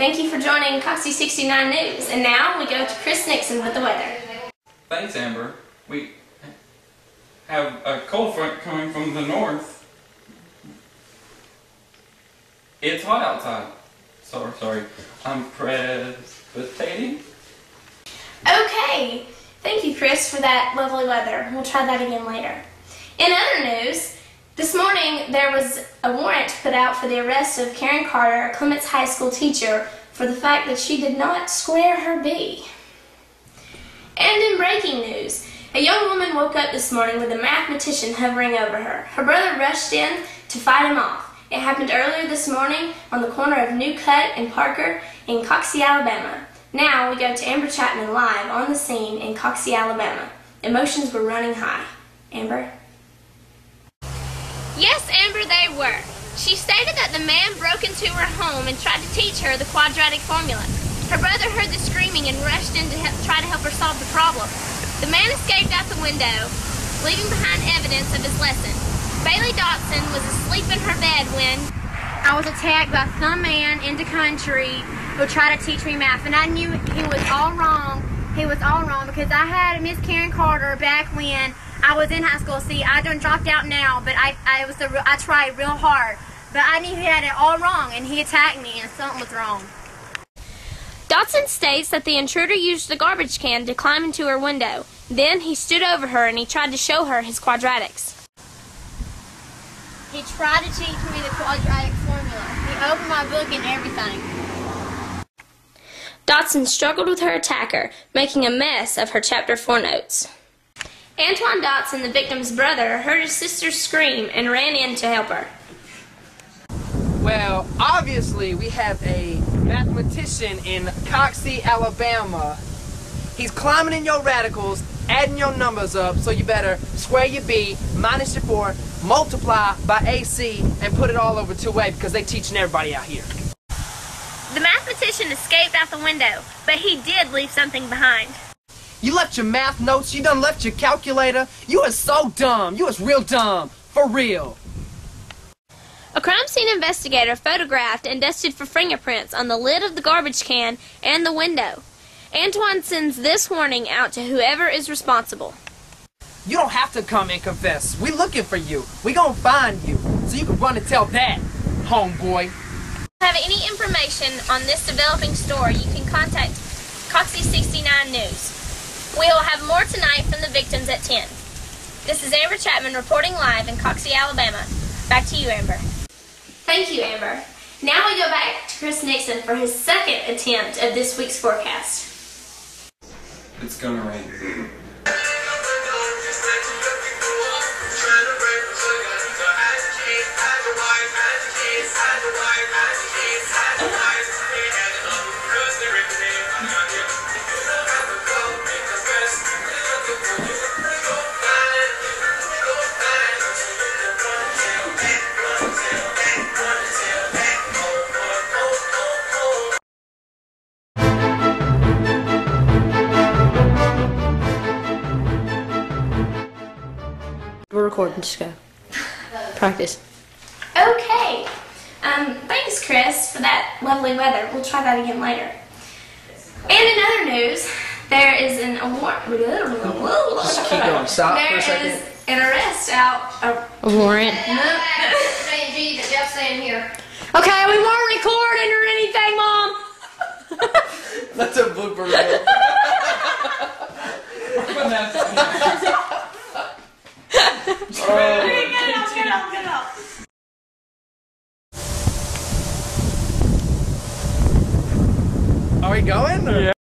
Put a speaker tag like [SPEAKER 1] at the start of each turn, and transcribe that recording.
[SPEAKER 1] Thank you for joining Coxey 69 News. And now we go to Chris Nixon with the weather.
[SPEAKER 2] Thanks, Amber. We have a cold front coming from the north. It's hot outside. Sorry, sorry. I'm precipitating.
[SPEAKER 1] Okay. Thank you, Chris, for that lovely weather. We'll try that again later. In other news, this morning there was a warrant put out for the arrest of Karen Carter, a Clements High School teacher, for the fact that she did not square her B. And in breaking news, a young woman woke up this morning with a mathematician hovering over her. Her brother rushed in to fight him off. It happened earlier this morning on the corner of New Cut and Parker in Coxey, Alabama. Now we go to Amber Chapman live on the scene in Coxey, Alabama. Emotions were running high. Amber?
[SPEAKER 3] Yes, Amber, they were. She stated that the man broke into her home and tried to teach her the quadratic formula. Her brother heard the screaming and rushed in to try to help her solve the problem. The man escaped out the window, leaving behind evidence of his lesson. Bailey Dotson was asleep in her bed when I was attacked by some man in the country who tried to teach me math, and I knew he was all wrong. He was all wrong because I had Miss Karen Carter back when I was in high school. See, I done dropped out now, but I I was the I tried real hard, but I knew he had it all wrong, and he attacked me, and something was wrong.
[SPEAKER 1] Dotson states that the intruder used the garbage can to climb into her window. Then he stood over her and he tried to show her his quadratics.
[SPEAKER 3] He tried to teach me the quadratic formula. He opened my book and everything.
[SPEAKER 1] Dotson struggled with her attacker, making a mess of her Chapter 4 notes. Antoine Dotson, the victim's brother, heard his sister scream and ran in to help her.
[SPEAKER 4] Well, obviously, we have a mathematician in Coxey, Alabama. He's climbing in your radicals, adding your numbers up, so you better square your B, minus your 4, multiply by AC, and put it all over 2A because they teaching everybody out here.
[SPEAKER 3] The mathematician escaped out the window, but he did leave something behind.
[SPEAKER 4] You left your math notes, you done left your calculator. You is so dumb. You is real dumb. For real.
[SPEAKER 1] A crime scene investigator photographed and dusted for fingerprints on the lid of the garbage can and the window. Antoine sends this warning out to whoever is responsible.
[SPEAKER 4] You don't have to come and confess. We looking for you. We gonna find you. So you can run and tell that, homeboy.
[SPEAKER 1] Have any information on this developing story, you can contact Coxey 69 News. We will have more tonight from the victims at 10. This is Amber Chapman reporting live in Coxey, Alabama. Back to you, Amber. Thank you, Amber. Now we go back to Chris Nixon for his second attempt of this week's forecast.
[SPEAKER 2] It's gonna rain.
[SPEAKER 5] Recording. Just go. Practice.
[SPEAKER 1] Okay. Um, thanks, Chris, for that lovely weather. We'll try that again later. And in other news, there is an award.
[SPEAKER 4] Just keep going. Stop for a second.
[SPEAKER 1] is an arrest out. Uh,
[SPEAKER 5] A warrant.
[SPEAKER 1] okay, we weren't recording or anything, Mom.
[SPEAKER 4] That's a blooper reel. We going? or-